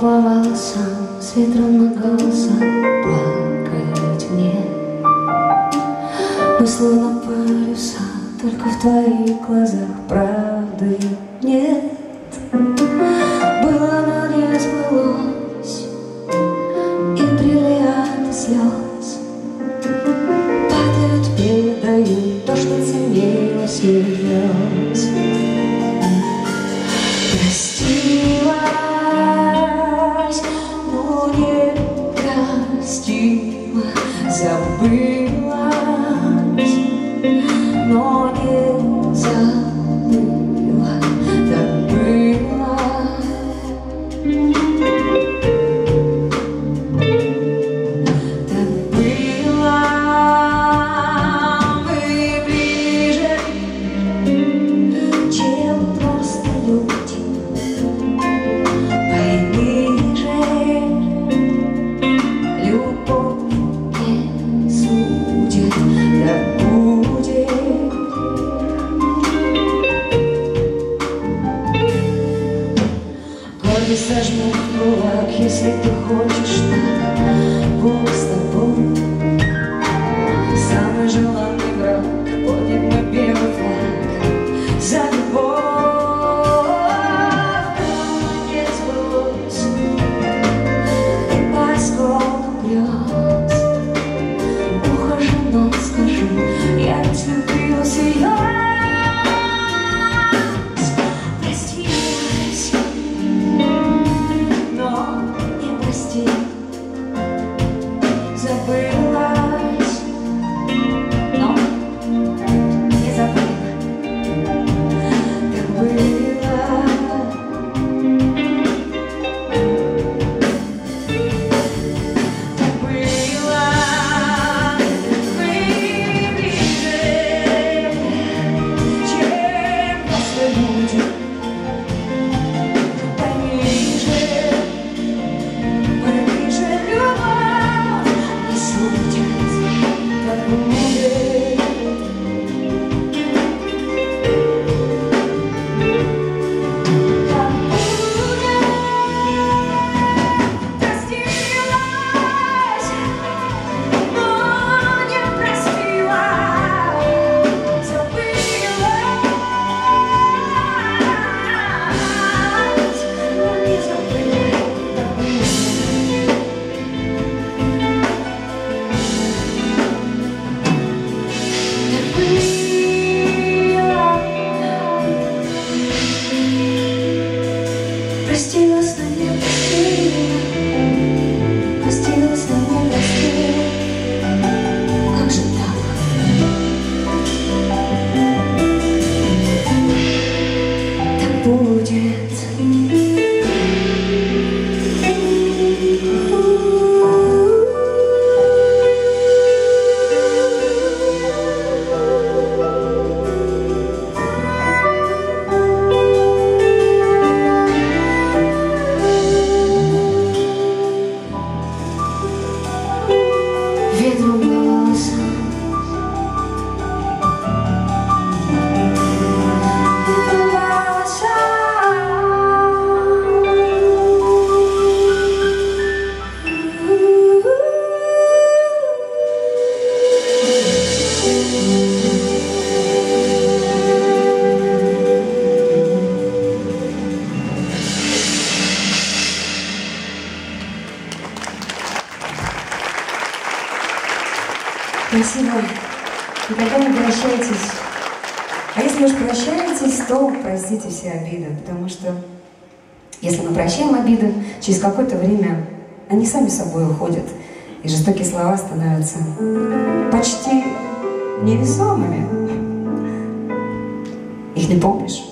волосам, с ветром на голосом плакать мне. Мы словно паруса, только в твоих глазах правды нет. Было, но не сбылось, и бриллианты слез me. Сожму кулак, если ты хочешь так, Бог с тобой. Самый желанный враг поднят на белый флаг за любовь. Не сбылось, поскольку грез, ухожу, но скажи, я разлюбилась ее. Спасибо. Никогда не прощайтесь. А если уж прощаетесь, то простите все обиды, потому что если мы прощаем обиды, через какое-то время они сами собой уходят, и жестокие слова становятся почти невесомыми. Их не помнишь?